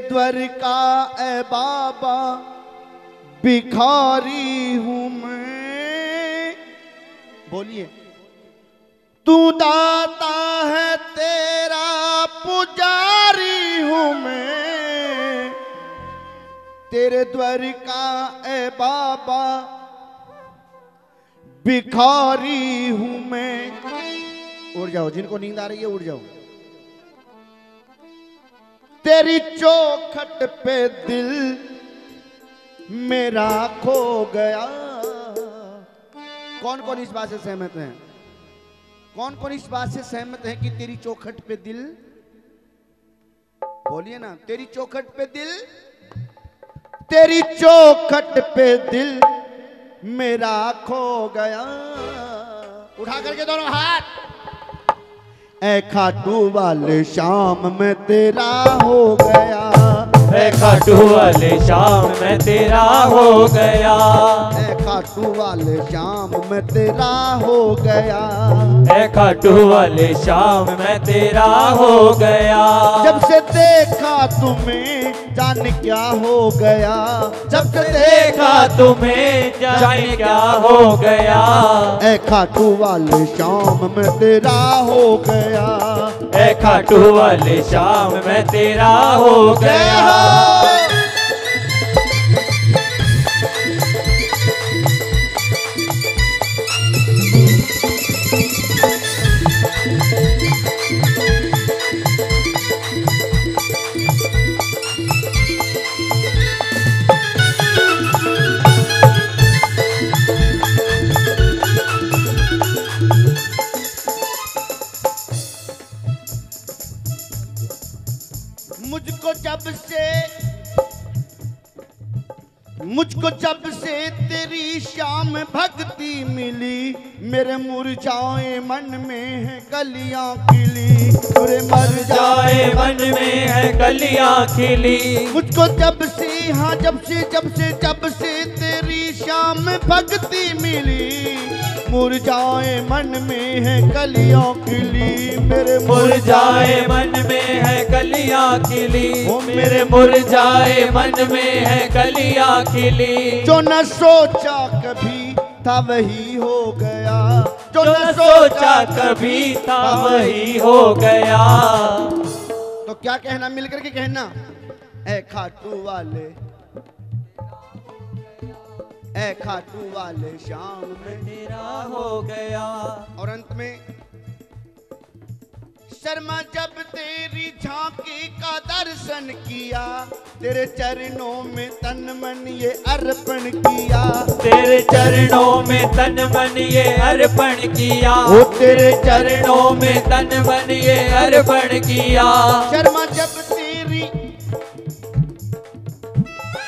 द्वारिका ए बाबा, भिखारी हूँ मैं। बोलिए, तू दाता है, तेरा पुजारी हूँ मैं। तेरे द्वारिका ए बाबा, भिखारी हूँ मैं। उड़ जाओ, जिनको नींद आ रही है, उड़ जाओ। तेरी चौखट पे दिल मेरा खो गया। कौन कौन इस बात से सहमत है? कौन कौन इस बात से सहमत है कि तेरी चौखट पे दिल? बोलिए ना, तेरी चौखट पे दिल? तेरी चौखट पे दिल मेरा खो गया। उठा करके दोनों हाथ। ए खाटू वाले शाम में तेरा हो गया। है खाटू वाले शाम में तेरा हो गया। ए खाटू वाले शाम में तेरा हो गया। है खाटू वाले शाम में तेरा हो गया। जब से देखा तुम्हें जान क्या हो गया। जब से देखा तुम्हें जान क्या हो गया। ए खाटू वाले शाम में तेरा हो गया। है खाटू वाले शाम में तेरा हो गया। मुझको जब से तेरी शाम भक्ति मिली, मेरे मुरझाए मन में है कलियाँ खिली। मेरे जाए मन में है कलियाँ खिली। मुझको जब से हाँ जब से जब से जब से तेरी शाम भक्ति मिली, मुरझाए मन में है कलियों खिली। मेरे मुरझाए मन में खिली। मेरे मुरझाए मन में है कलियाँ खिली। जो न सोचा कभी था वही हो गया। जो जो न सोचा कभी था वही हो गया। तो क्या कहना मिलकर के कहना? ए खाटू वाले ए खाटू वाले शाम में तेरा हो गया। और अंत में शर्मा जब तेरी झांकी का दर्शन किया तेरे चरणों में तन मन ये अर्पण किया। तेरे चरणों में तन मन ये अर्पण किया। ओ तेरे चरणों में तन मन ये अर्पण किया। शर्मा जब तेरी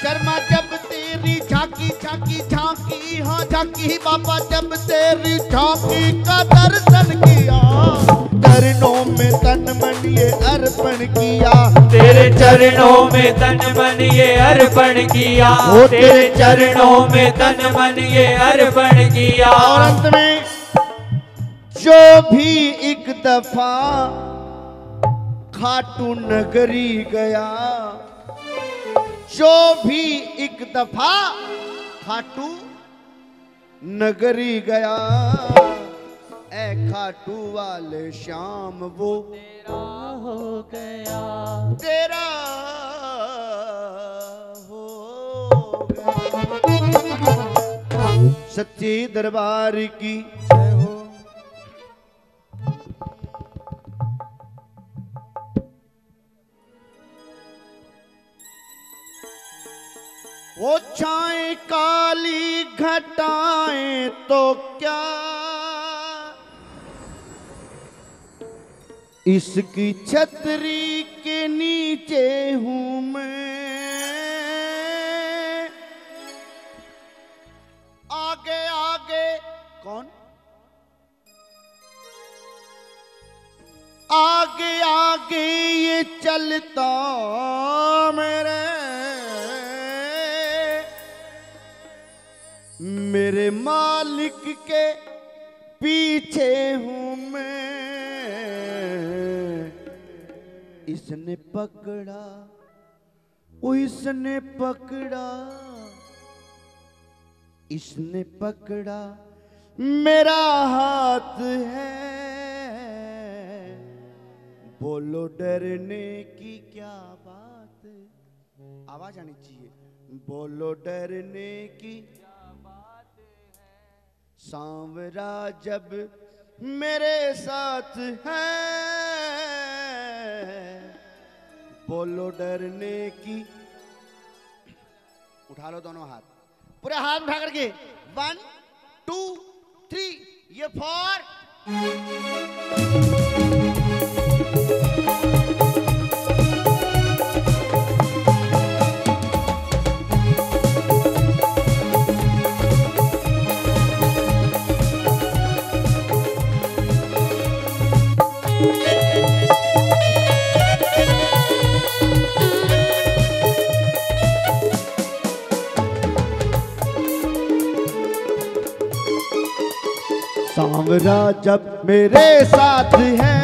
शर्मा जब तेरी झांकी झांकी झांकी हाँ झांकी बाबा जब तेरी झांकी का दर्शन किया। चरणों में तन मन ये अर्पण किया। तेरे चरणों में तन मन ये अर्पण किया। ओ तेरे चरणों में तन मन ये अर्पण किया। और अंत में जो भी एक दफ़ा खाटू नगरी गया जो भी एक दफ़ा खाटू नगरी गया। ए खाटू वाले शाम वो। तेरा हो गया। तेरा हो गया। सच्चे दरबार की हो। वो छाए काली घटाएँ तो क्या इसकी छतरी के नीचे हूँ मैं। आगे आगे। कौन? आगे आगे ये चलता मेरे। मेरे मालिक के पीछे हूँ मैं। इसने पकड़ा, ओ इसने पकड़ा इसने पकड़ा, मेरा हाथ है। बोलो, डरने की क्या बात आवाज़ आनी चाहिए। बोलो, डरने की क्या बात है सांवरा जब मेरे साथ है। बोलो डरने की। उठा लो दोनों हाथ। पूरे हाथ उठा करके। वन टू थ्री ये फोर जब मेरे साथ है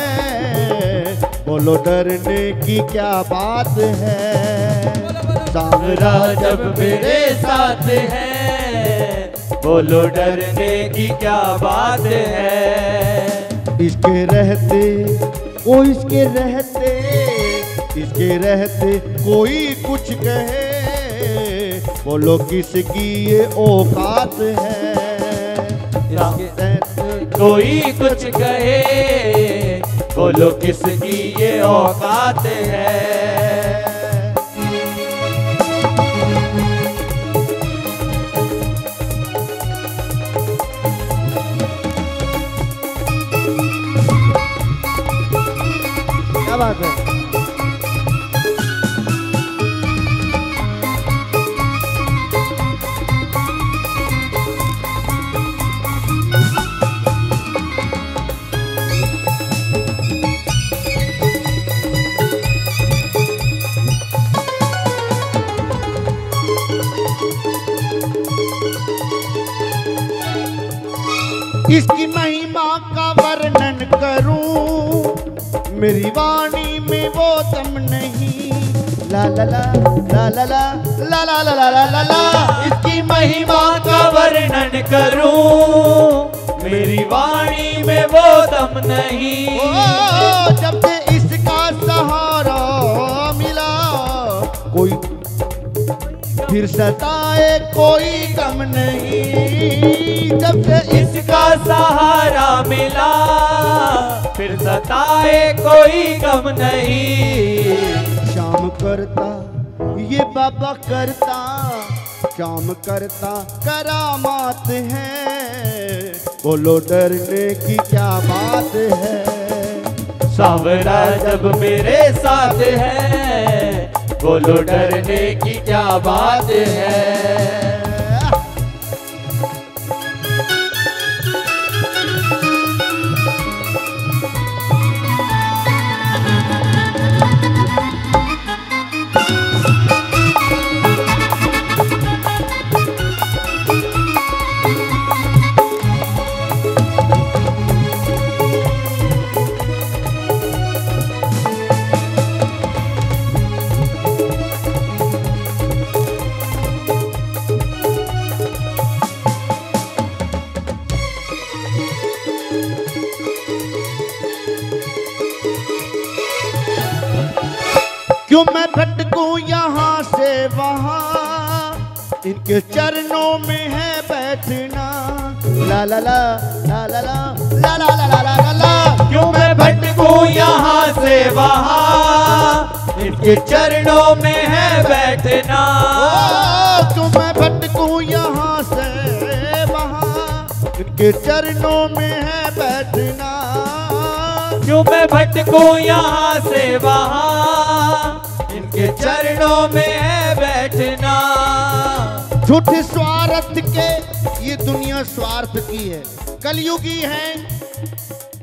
बोलो डरने की क्या बात है? सांवरा जब मेरे साथ है बोलो डरने की क्या बात है? इसके रहते ओ इसके रहते इसके रहते कोई कुछ कहे? बोलो किसकी ये औकात है? इसके रहते कोई कुछ कहे बोलो किसकी ये औकात है? क्या बात है? इसकी महिमा का वर्णन करूँ मेरी वाणी में वो दम नहीं ला ला ला ला ला ला ला ला ला ला ला ला इसकी महिमा का वर्णन करूँ मेरी वाणी में वो दम नहीं जब फिर सताए कोई कम नहीं। जब से इसका सहारा मिला फिर सताए कोई कम नहीं। शाम करता ये बाबा करता शाम करता करामात है। बोलो डरने की क्या बात है? सावरा जब मेरे साथ है बोलो डरने की क्या बात है? इनके चरणों में है बैठना ला ला ला ला ला ला ला ला ला ला ला ला क्यों मैं भटकूं यहाँ से वहाँ इनके चरणों में है बैठना क्यों मैं भटकूं यहाँ से वहाँ इनके चरणों में है बैठना क्यों मैं भटकूं यहाँ से वहाँ इनके चरणों में है बैठना झूठे स्वार्थ के, ये दुनिया स्वार्थ की है। कलयुगी है।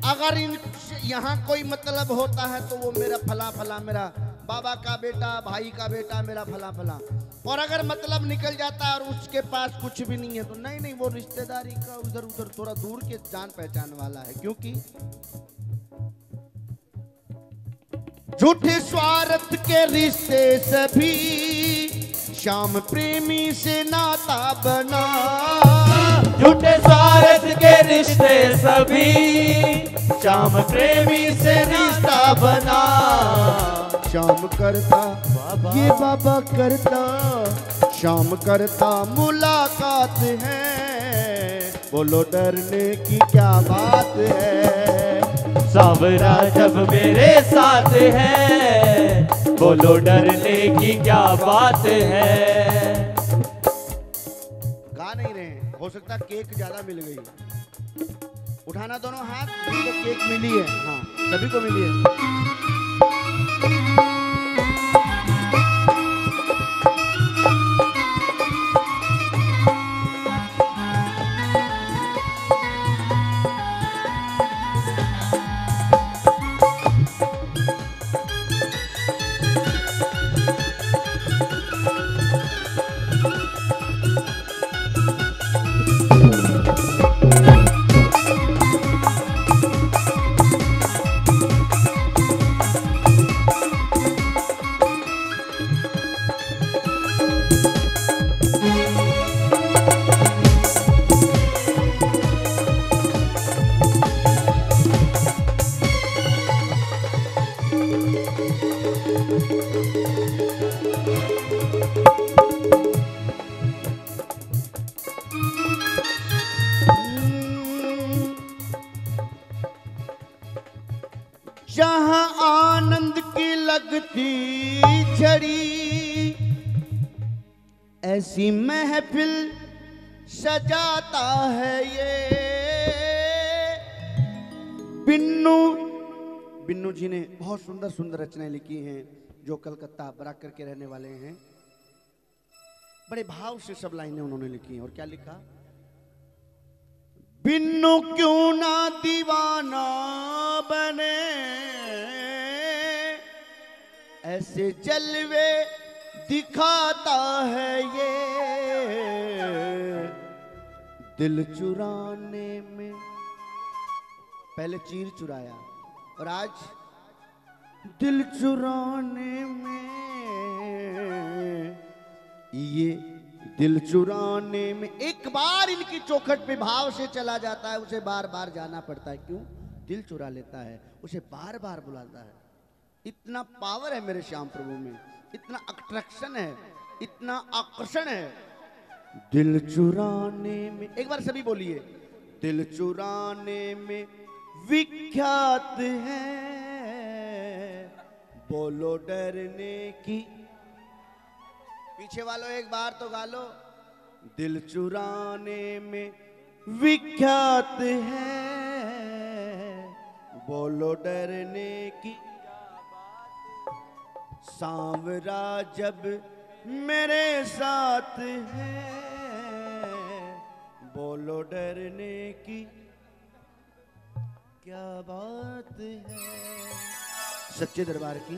अगर इन यहाँ कोई मतलब होता है तो वो मेरा फला फला, मेरा बाबा का बेटा, भाई का बेटा, मेरा फला फला। और अगर मतलब निकल जाता है और उसके पास कुछ भी नहीं है तो नहीं नहीं, वो रिश्तेदारी का उधर उधर थोड़ा दूर के जान पहचान वाला है। क्योंकि झूठे स्वार्थ के रिश्ते सभी श्याम प्रेमी से नाता बना। झूठे स्वार्थ के रिश्ते सभी। श्याम प्रेमी से रिश्ता बना। श्याम करता ये बाबा करता। श्याम करता मुलाकात है। बोलो डरने की क्या बात है? सावरा जब मेरे साथ है। बोलो डरने की क्या बात है? गा नहीं रहे हो। सकता केक ज़्यादा मिल गई उठाना दोनों हाथ तो केक मिली है। हाँ सभी को मिली है। ऐसी महफिल सजाता है ये। बिन्नू बिन्नू जी ने बहुत सुंदर सुंदर रचनाएँ लिखी हैं, जो कलकत्ता बराकर के रहने वाले हैं। बड़े भाव से सब लाइनें उन्होंने लिखी हैं, और क्या लिखा? बिन्नू क्यों ना दीवाना बने? ऐसे जलवे दिखाता है ये दिल चुराने में। पहले चीर चुराया और आज दिल चुराने में। ये दिल चुराने में। एक बार इनकी चौखट पे भाव से चला जाता है, उसे बार बार जाना पड़ता है। क्यों? दिल चुरा लेता है, उसे बार बार बुलाता है। इतना पावर है मेरे श्याम प्रभु में इतना अट्रैक्शन है इतना आकर्षण है। दिल चुराने में एक बार सभी बोलिए। दिल चुराने में विख्यात है। बोलो डरने की पीछे वालों एक बार तो गा लो। दिल चुराने में विख्यात है। बोलो डरने की सांवरा जब मेरे साथ है बोलो डरने की क्या बात है? सच्चे दरबार की